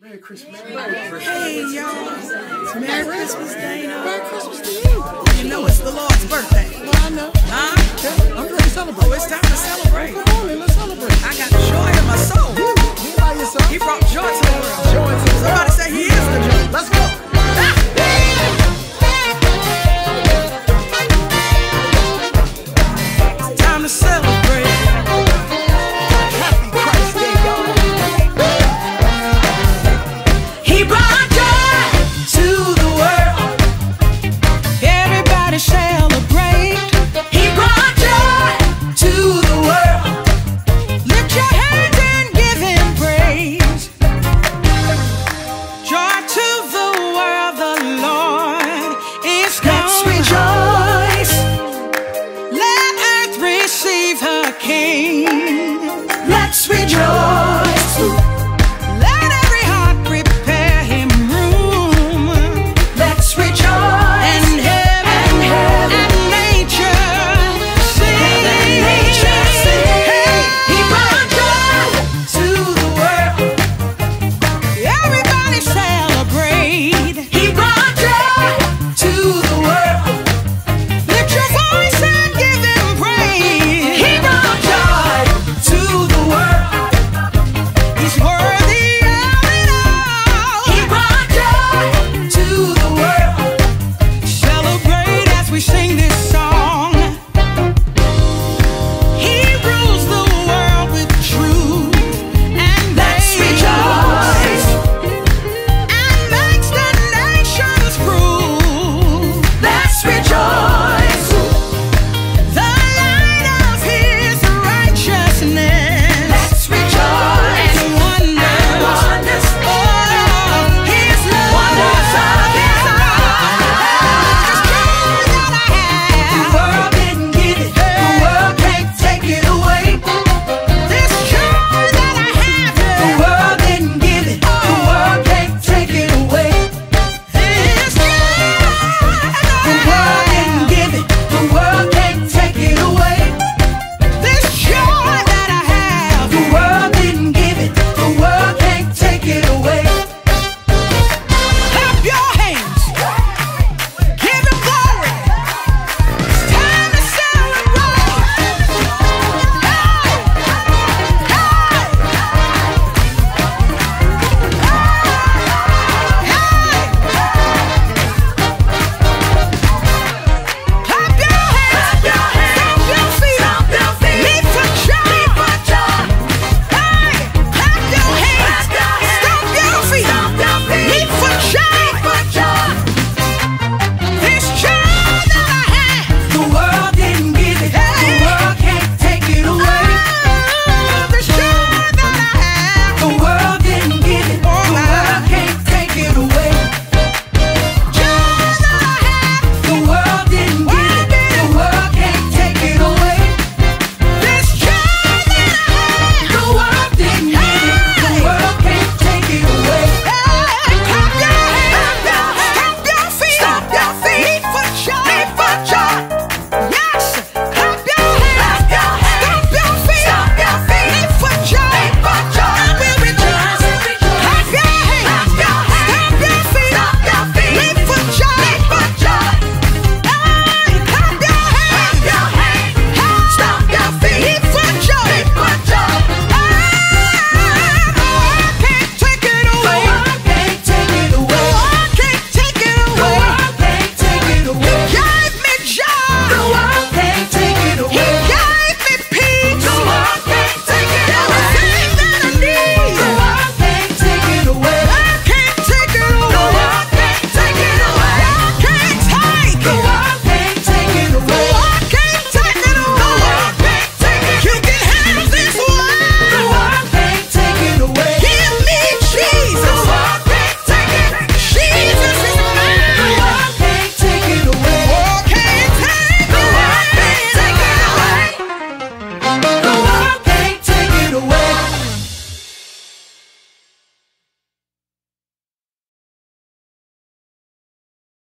Merry Christmas. Merry Christmas. Hey, y'all. Merry Christmas, Dana. Merry Christmas to you. You know it's the Lord's birthday.